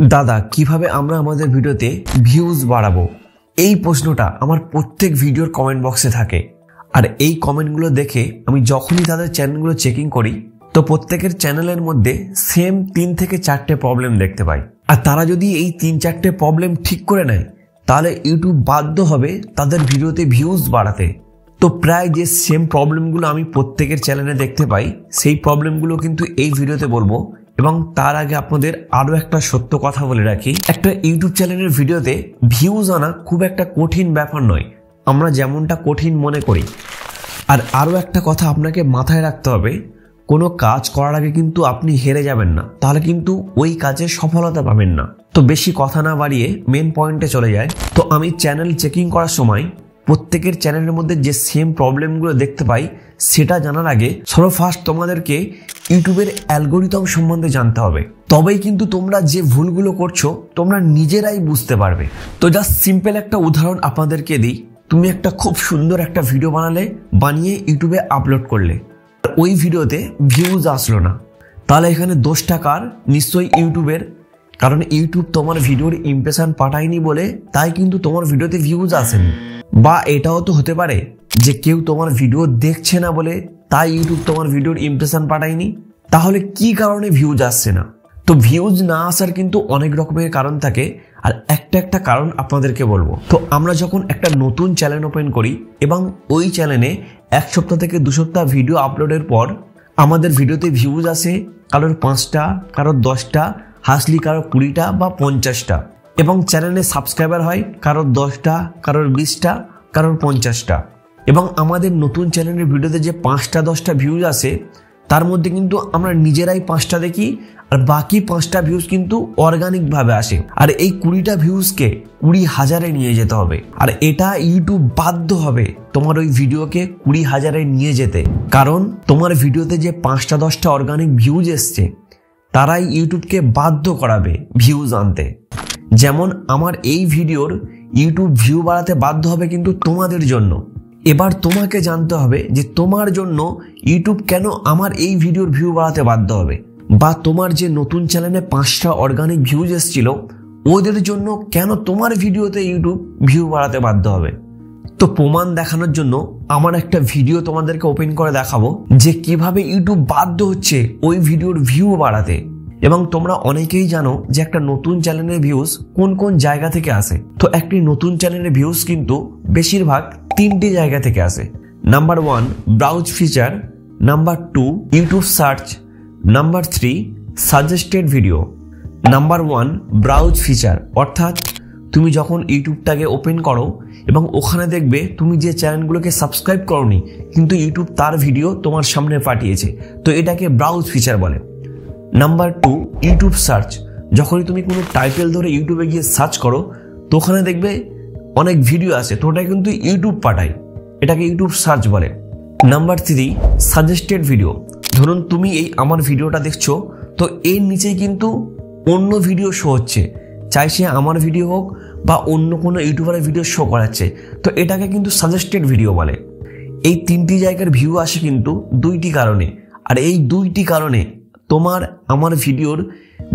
দাদা, কীভাবে আমরা আমাদের ভিডিওতে ভিউজ বাড়াবো? এই প্রশ্নটা আমার প্রত্যেক ভিডিওর কমেন্ট বক্সে থাকে। আর এই কমেন্টগুলো দেখে আমি যখনই তাদের চ্যানেলগুলো চেকিং করি, তো প্রত্যেকের চ্যানেলের মধ্যে সেম তিন থেকে চারটে প্রবলেম দেখতে পাই। আর তারা যদি এই তিন চারটে প্রবলেম ঠিক করে নেয়, তাহলে ইউটিউব বাধ্য হবে তাদের ভিডিওতে ভিউজ বাড়াতে। তো প্রায় যে সেম প্রবলেমগুলো আমি প্রত্যেকের চ্যানেলে দেখতে পাই, সেই প্রবলেমগুলো কিন্তু এই ভিডিওতে বলব। এবং তার আগে আপনাদের আরও একটা সত্য কথা বলে রাখি। একটা ইউটিউব চ্যানেলের ভিডিওতে ভিউজ আনা খুব একটা কঠিন ব্যাপার নয়। আমরা যেমনটা কঠিন মনে করি। আর আরও একটা কথা আপনাকে মাথায় রাখতে হবে, কোনো কাজ করার আগে কিন্তু আপনি হেরে যাবেন না। তাহলে কিন্তু ওই কাজে সফলতা পাবেন না। তো বেশি কথা না বাড়িয়ে মেন পয়েন্টে চলে যায় তো আমি চ্যানেল চেকিং করার সময় প্রত্যেকের চ্যানেলের মধ্যে যে সেম প্রবলেমগুলো দেখতে পাই সেটা জানার আগে সর্বফার্স্ট তোমাদেরকে ইউটিউবের অ্যালগোরিদম সম্বন্ধে জানতে হবে। তবেই কিন্তু তোমরা যে ভুলগুলো করছ, তোমরা নিজেরাই বুঝতে পারবে। তো জাস্ট সিম্পল একটা উদাহরণ আপনাদেরকে দিই। তুমি একটা খুব সুন্দর একটা ভিডিও বানালে, বানিয়ে ইউটিউবে আপলোড করলে। ওই ভিডিওতে ভিউজ আসলো না। তাহলে এখানে দোষ টাকার নিশ্চয়ই ইউটিউবের কারণ ইউটিউব তোমার ভিডিওর ইমপ্রেশন পাঠায়নি বলে, তাই কিন্তু তোমার ভিডিওতে ভিউজ আসেনি। বা এটাও তো হতে পারে যে কেউ তোমার ভিডিও দেখছে না বলে তাই ইউটিউব তোমার ভিডিওর ইমপ্রেশন পাঠায়নি, তাহলে কি কারণে ভিউজ আসছে না? তো ভিউজ না আসার কিন্তু অনেক রকমের কারণ থাকে, আর একটা একটা কারণ আপনাদেরকে বলব। তো আমরা যখন একটা নতুন চ্যানেল ওপেন করি এবং ওই চ্যানেলে এক সপ্তাহ থেকে দু সপ্তাহ ভিডিও আপলোডের পর আমাদের ভিডিওতে ভিউজ আসে কারোর পাঁচটা, কারোর দশটা, হাসলি কারোর কুড়িটা বা পঞ্চাশটা। এবং চ্যানেলে সাবস্ক্রাইবার হয় কারোর দশটা, কারোর বিশটা, কারোর পঞ্চাশটা। এবং আমাদের নতুন চ্যানেলের ভিডিওতে যে পাঁচটা, দশটা ভিউজ আসে তার মধ্যে কিন্তু আমরা নিজেরাই পাঁচটা দেখি, আর বাকি পাঁচটা ভিউজ কিন্তু অর্গানিকভাবে আসে। আর এই কুড়িটা ভিউজকে কুড়ি হাজারে নিয়ে যেতে হবে। আর এটা ইউটিউব বাধ্য হবে তোমার ওই ভিডিওকে কুড়ি হাজারে নিয়ে যেতে। কারণ তোমার ভিডিওতে যে পাঁচটা, দশটা অর্গানিক ভিউজ এসছে, তারাই ইউটিউবকে বাধ্য করাবে ভিউজ আনতে। যেমন আমার এই ভিডিওর ইউটিউব ভিউ বাড়াতে বাধ্য হবে কিন্তু তোমাদের জন্য। এবার তোমাকে জানতে হবে যে তোমার জন্য ইউটিউব কেন আমার এই ভিডিওর ভিউ বাড়াতে বাধ্য হবে? বা তোমার যে নতুন চ্যানেলে পাঁচটা অর্গানিক ভিউজ এসেছিল, ওদের জন্য কেন তোমার ভিডিওতে ইউটিউব ভিউ বাড়াতে বাধ্য হবে? তো প্রমাণ দেখানোর জন্য আমার একটা ভিডিও তোমাদেরকে ওপেন করে দেখাবো যে কীভাবে ইউটিউব বাধ্য হচ্ছে ওই ভিডিওর ভিউ বাড়াতে। এবং তোমরা অনেকেই জানো যে একটা নতুন চ্যানেলের ভিউজ কোন কোন জায়গা থেকে আসে। তো একটি নতুন চ্যানেলের ভিউজ কিন্তু বেশিরভাগ তিনটি জায়গা থেকে আসে। Number one browse feature number two YouTube search number three suggested video number one browse feature অর্থাৎ, তুমি যখন ইউটিউবটাকে ওপেন করো এবং ওখানে দেখবে তুমি যে চ্যানেলগুলোকে সাবস্ক্রাইব করনি, কিন্তু ইউটিউব তার ভিডিও তোমার সামনে পাঠিয়েছে। তো এটাকে ব্রাউজ ফিচার বলে। নাম্বার টু ইউটিউব সার্চ যখনই তুমি কোনো টাইটেল ধরে ইউটিউবে গিয়ে সার্চ করো, তো ওখানে দেখবে অনেক ভিডিও আছে, তো ওটা কিন্তু ইউটিউব পাঠায় এটাকে ইউটিউব সার্চ বলে। নাম্বার থ্রি সাজেস্টেড ভিডিও ধরুন তুমি এই আমার ভিডিওটা দেখছ, তো এর নিচেই কিন্তু অন্য ভিডিও শো হচ্ছে। চাই সে আমার ভিডিও হোক বা অন্য কোনো ইউটিউবারের ভিডিও শো করাচ্ছে। তো এটাকে কিন্তু সাজেস্টেড ভিডিও বলে। এই তিনটি জায়গার ভিউ আসে কিন্তু দুইটি কারণে। আর এই দুইটি কারণে তোমার আমার ভিডিওর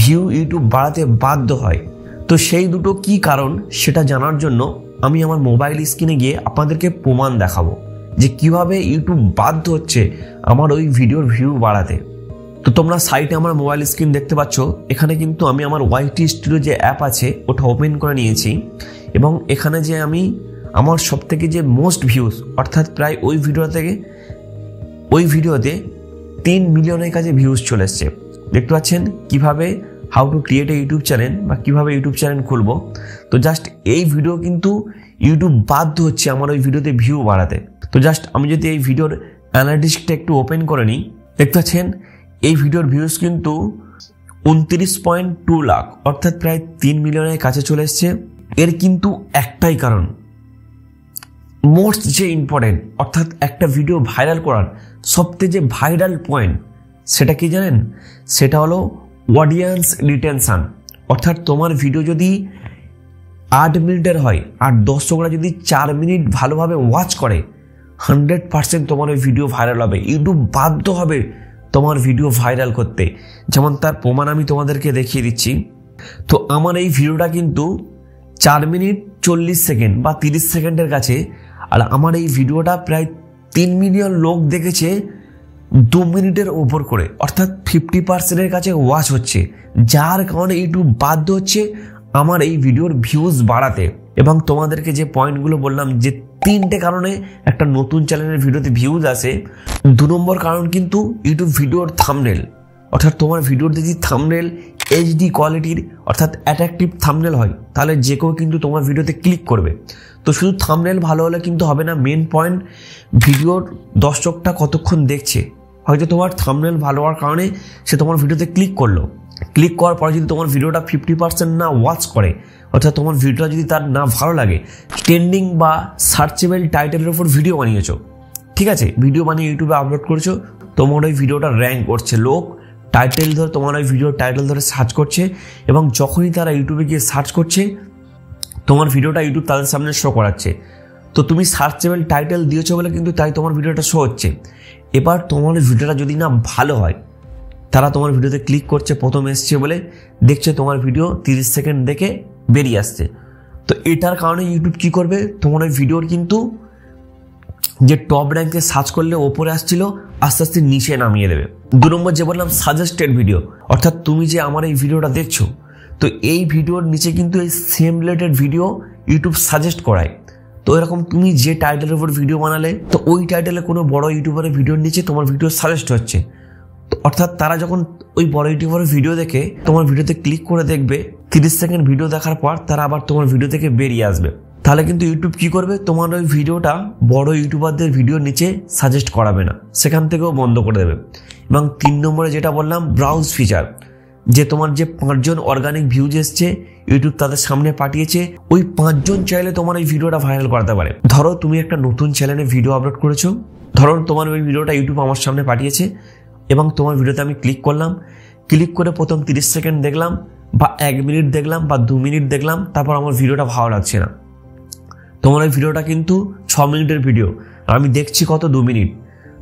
ভিউ ইউটিউব বাড়াতে বাধ্য হয়। তো সেই দুটো কি কারণ সেটা জানার জন্য আমি আমার মোবাইল স্ক্রিনে গিয়ে আপনাদেরকে প্রমাণ দেখাবো যে কীভাবে ইউটিউব বাধ্য হচ্ছে আমার ওই ভিডিওর ভিউ বাড়াতে। তো তোমরা সাইটে আমার মোবাইল স্ক্রিন দেখতে পাচ্ছ, এখানে কিন্তু আমি আমার ওয়াইটি স্টুডিও যে অ্যাপ আছে, ওটা ওপেন করে নিয়েছি এবং এখানে যে আমি আমার সব থেকে যে মোস্ট ভিউজ অর্থাৎ প্রায় ওই ভিডিও থেকে, ওই ভিডিওতে তিন মিলিয়নের কাছে ভিউজ চলে এসছে। দেখতে পাচ্ছেন কীভাবে how to create a YouTube channel বা কীভাবে ইউটিউব চ্যানেল খুলবো। তো জাস্ট এই ভিডিও কিন্তু ইউটিউব বাধ্য হচ্ছে আমার ওই ভিডিওতে ভিউ বাড়াতে। তো জাস্ট আমি যদি এই ভিডিওর অ্যানালিটিক্সটা একটু ওপেন করে নিই, দেখতে পাচ্ছেন, এই ভিডিওর ভিউজ কিন্তু উনত্রিশ পয়েন্ট টু লাখ, অর্থাৎ প্রায় তিন মিলিয়নের কাছে চলে এসছে। এর কিন্তু একটাই কারণ মোস্ট যে ইম্পর্টেন্ট অর্থাৎ একটা ভিডিও ভাইরাল করার সবথেকে যে ভাইরাল পয়েন্ট সেটা কি জানেন? সেটা হলো অডিয়েন্স রিটেনশান অর্থাৎ তোমার ভিডিও যদি আট মিনিটের হয়, আর দর্শকরা যদি চার মিনিট ভালোভাবে ওয়াচ করে হান্ড্রেড পার্সেন্ট তোমার ওই ভিডিও ভাইরাল হবে। ইউটিউব বাধ্য হবে তোমার ভিডিও ভাইরাল করতে। যেমন তার প্রমাণ আমি তোমাদেরকে দেখিয়ে দিচ্ছি। তো আমার এই ভিডিওটা কিন্তু চার মিনিট চল্লিশ সেকেন্ড বা তিরিশ সেকেন্ডের কাছে, আর আমার এই ভিডিওটা প্রায় তিন মিলিয়ন লোক দেখেছে দু মিনিটের ওপর করে, অর্থাৎ ফিফটি পার্সেন্টের কাছে ওয়াচ হচ্ছে। যার কারণে ইউটিউব বাধ্য হচ্ছে আমার এই ভিডিওর ভিউজ বাড়াতে। এবং তোমাদেরকে যে পয়েন্টগুলো বললাম, যে তিনটে কারণে একটা নতুন চ্যানেলের ভিডিওতে ভিউজ আসে, দু নম্বর কারণ কিন্তু ইউটিউব ভিডিওর থামনেল অর্থাৎ তোমার ভিডিওর যদি থামনেল এইচডি কোয়ালিটির অর্থাৎ অ্যাট্রাকটিভ থামনেল হয়, তাহলে যে কেউ কিন্তু তোমার ভিডিওতে ক্লিক করবে। তো শুধু থামনেল ভালো হলে কিন্তু হবে না মেন পয়েন্ট ভিডিওর দর্শকটা কতক্ষণ দেখছে। হয়তো তোমার থামনেল ভালো হওয়ার কারণে সে তোমার ভিডিওতে ক্লিক করল। ক্লিক করার পরে যদি তোমার ভিডিওটা ফিফটি পার্সেন্ট না ওয়াচ করে, অর্থাৎ তোমার ভিডিওটা যদি তার না ভালো লাগে ট্রেন্ডিং বা সার্চেবল টাইটেলের উপর ভিডিও বানিয়েছো, ঠিক আছে? ভিডিও বানিয়ে ইউটিউবে আপলোড করেছ, তোমার ওই ভিডিওটা র্যাঙ্ক করছে লোক টাইটেল ধরে তোমার ওই ভিডিওর টাইটেল ধরে সার্চ করছে, এবং যখনই তারা ইউটিউবে গিয়ে সার্চ করছে, তোমার ভিডিওটা ইউটিউব তাদের সামনে শো করাচ্ছে। তো তুমি সার্চেবল টাইটেল দিয়েছ বলে কিন্তু তাই তোমার ভিডিওটা শো হচ্ছে। এবার তোমার ভিডিওটা যদি না ভালো হয়, তারা তোমার ভিডিওতে ক্লিক করছে, প্রথম এসছে বলে দেখছে তোমার ভিডিও তিরিশ সেকেন্ড দেখে বেরিয়ে আসছে। তো এটার কারণে ইউটিউব কি করবে? তোমার ওই ভিডিওর কিন্তু যে টপ র্যাঙ্কে সার্চ করলে ওপরে আসছিল, আস্তে আস্তে নিচে নামিয়ে দেবে। দু নম্বর যে বললাম সাজেস্টেড ভিডিও অর্থাৎ তুমি যে আমার এই ভিডিওটা দেখছ, তো এই ভিডিওর নিচে কিন্তু এই same related video YouTube suggest করায়। তো এরকম তুমি যে টাইটেলের উপর ভিডিও বানালে, তো ওই টাইটেলে কোনো বড় ইউটিউবারের ভিডিওর নিচে তোমার ভিডিও সাজেস্ট হচ্ছে। অর্থাৎ তারা যখন ওই বড় ইউটিউবারের ভিডিও দেখে, তোমার ভিডিওতে ক্লিক করে দেখবে, তিরিশ সেকেন্ড ভিডিও দেখার পর তারা আবার তোমার ভিডিও থেকে বেরিয়ে আসবে। তাহলে কিন্তু ইউটিউব কি করবে? তোমার ওই ভিডিওটা বড় ইউটিউবারদের ভিডিওর নিচে সাজেস্ট করাবে না। সেখান থেকেও বন্ধ করে দেবে। এবং তিন নম্বরে যেটা বললাম ব্রাউজ ফিচার যে তোমার যে পাঁচজন অর্গানিক ভিউজ এসছে ইউটিউব তাদের সামনে পাঠিয়েছে, ওই পাঁচজন চাইলে তোমার এই ভিডিওটা ভাইরাল করাতে পারে। ধরো তুমি একটা নতুন চ্যানেলে ভিডিও আপলোড করেছ, ধরো তোমার ওই ভিডিওটা ইউটিউব আমার সামনে পাঠিয়েছে, এবং তোমার ভিডিওতে আমি ক্লিক করলাম ক্লিক করে প্রথম তিরিশ সেকেন্ড দেখলাম, বা এক মিনিট দেখলাম, বা দু মিনিট দেখলাম, তারপর আমার ভিডিওটা ভালো লাগছে না। তোমার ওই ভিডিওটা কিন্তু ছ মিনিটের ভিডিও আমি দেখছি কত দু মিনিট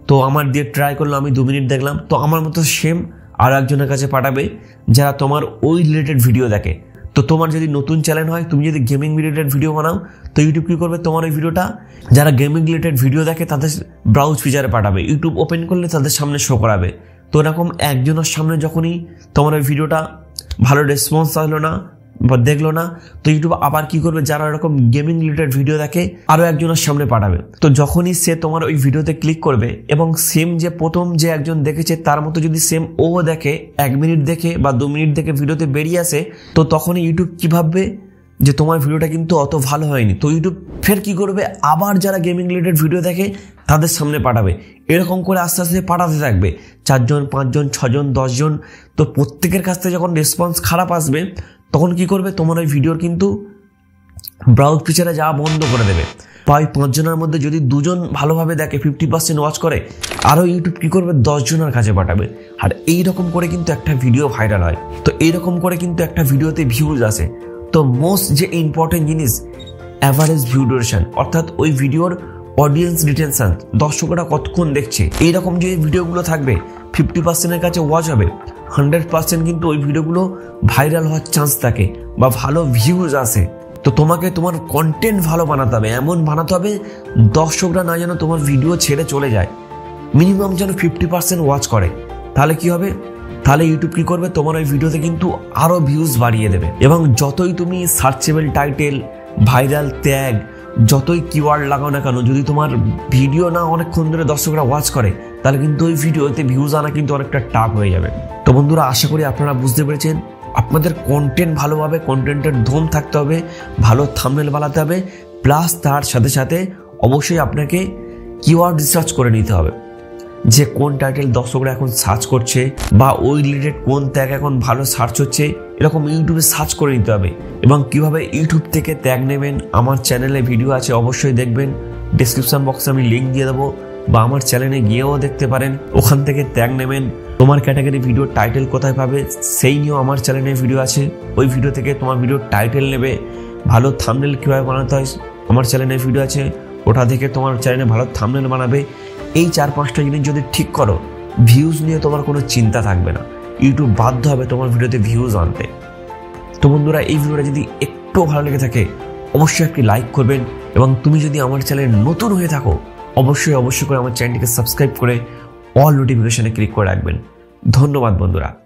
তো আমার দিয়ে ট্রাই করলাম আমি দু মিনিট দেখলাম, তো আমার মতো সেম আর একজনের কাছে পাঠাবে যারা তোমার ওই রিলেটেড ভিডিও দেখে। তো তোমার যদি নতুন চ্যানেল হয়, তুমি যদি গেমিং রিলেটেড ভিডিও বানাও, তো ইউটিউব কী করবে তোমার ওই ভিডিওটা যারা গেমিং রিলেটেড ভিডিও দেখে, তাদের ব্রাউজ ফিচারে পাঠাবে। ইউটিউব ওপেন করলে তাদের সামনে শো করাবে। তো এরকম একজনের সামনে যখনই তোমার ওই ভিডিওটা ভালো রেসপন্স আসলো না বা দেখল না, তো ইউটিউব আবার কি করবে? যারা এরকম গেমিং রিলেটেড ভিডিও দেখে আরও একজনের সামনে পাঠাবে। তো যখনই সে তোমার ওই ভিডিওতে ক্লিক করবে এবং সেম যে প্রথম যে একজন দেখেছে, তার মতো যদি সেম ও দেখে, এক মিনিট দেখে বা দু মিনিট দেখে ভিডিওতে বেরিয়ে আসে, তো তখনই ইউটিউব কী ভাববে? যে তোমার ভিডিওটা কিন্তু অত ভালো হয়নি। তো ইউটিউব ফের কি করবে? আবার যারা গেমিং রিলেটেড ভিডিও দেখে, তাদের সামনে পাঠাবে। এরকম করে আস্তে আস্তে পাঠাতে থাকবে। চারজন, পাঁচজন, ছজন, দশজন, তো প্রত্যেকের কাছ থেকে যখন রেসপন্স খারাপ আসবে তখন কি করবে? তোমার ওই ভিডিওর কিন্তু ব্রাউজ ফিচারে যাওয়া বন্ধ করে দেবে। প্রায় পাঁচজনের মধ্যে যদি দুজন ভালোভাবে দেখে ফিফটি পার্সেন্ট ওয়াচ করে আরও ইউটিউব কী করবে? দশজনের কাছে পাঠাবে। আর এই রকম করে কিন্তু একটা ভিডিও ভাইরাল হয়। তো এইরকম করে কিন্তু একটা ভিডিওতে ভিউজ আসে। তো মোস্ট যে ইম্পর্টেন্ট জিনিস অ্যাভারেজ ভিউ ডিউরেশন অর্থাৎ ওই ভিডিওর অডিয়েন্স রিটেনশন দর্শকরা কতক্ষণ দেখছে, এইরকম যে ভিডিওগুলো থাকবে ফিফটি পার্সেন্টের কাছে ওয়াচ হবে। হান্ড্রেড পার্সেন্ট কিন্তু ওই ভিডিওগুলো ভাইরাল হওয়ার চান্স থাকে বা ভালো ভিউজ আসে। তো তোমাকে তোমার কন্টেন্ট ভালো বানাতে হবে। এমন বানাতে হবে, দর্শকরা না যেন তোমার ভিডিও ছেড়ে চলে যায়। মিনিমাম যেন ফিফটি পার্সেন্ট ওয়াচ করে। তাহলে কি হবে? তাহলে ইউটিউব কি করবে? তোমার ওই ভিডিওতে কিন্তু আরও ভিউজ বাড়িয়ে দেবে। এবং যতই তুমি সার্চেবল টাইটেল ভাইরাল ট্যাগ যতই কিওয়ার্ড লাগাও না কেন, যদি তোমার ভিডিও না অনেকক্ষণ ধরে দর্শকরা ওয়াচ করে, তাহলে কিন্তু ওই ভিডিওতে ভিউজ আনা কিন্তু অনেকটা টাফ হয়ে যাবে। তো বন্ধুরা, আশা করি আপনারা বুঝতে পেরেছেন, আপনাদের কন্টেন্ট ভালোভাবে কন্টেন্টের ধুম থাকতে হবে, ভালো থামনেল বানাতে হবে প্লাস তার সাথে সাথে অবশ্যই আপনাকে কিওয়ার্ড রিসার্চ করে নিতে হবে। যে কোন টাইটেল দর্শকরা এখন সার্চ করছে বা ওই রিলেটেড কোন ট্যাগ এখন ভালো সার্চ হচ্ছে, এরকম ইউটিউবে সার্চ করে নিতে হবে। এবং কীভাবে ইউটিউব থেকে ট্যাগ নেবেন, আমার চ্যানেলে ভিডিও আছে, অবশ্যই দেখবেন। ডিসক্রিপশন বক্সে আমি লিঙ্ক দিয়ে দেবো বা আমার চ্যানেলে গিয়েও দেখতে পারেন। ওখান থেকে ট্যাগ নেবেন। তোমার ক্যাটাগরি ভিডিও টাইটেল কোথায় পাবে, সেই নিয়েও আমার চ্যানেলে ভিডিও আছে। ওই ভিডিও থেকে তোমার ভিডিও টাইটেল নেবে। ভালো থামনেল কীভাবে বানাতে হয়, আমার চ্যানেলে ভিডিও আছে। ওটা থেকে তোমার চ্যানেলে ভালো থামনেল বানাবে। এই চার পাঁচটা জিনিস যদি ঠিক করো ভিউজ নিয়ে তোমার কোনো চিন্তা থাকবে না। ইউটিউব বাধ্য হবে তোমার ভিডিওতে ভিউজ আনতে। তো বন্ধুরা, এই ভিডিওটা যদি একটু ভালো লেগে থাকে, অবশ্যই একটি লাইক করবেন এবং তুমি যদি আমার চ্যানেল নতুন হয়ে থাকো, অবশ্যই অবশ্যই করে আমার চ্যানেলটিকে সাবস্ক্রাইব করে অল নোটিফিকেশনে ক্লিক করে রাখবেন। ধন্যবাদ বন্ধুরা।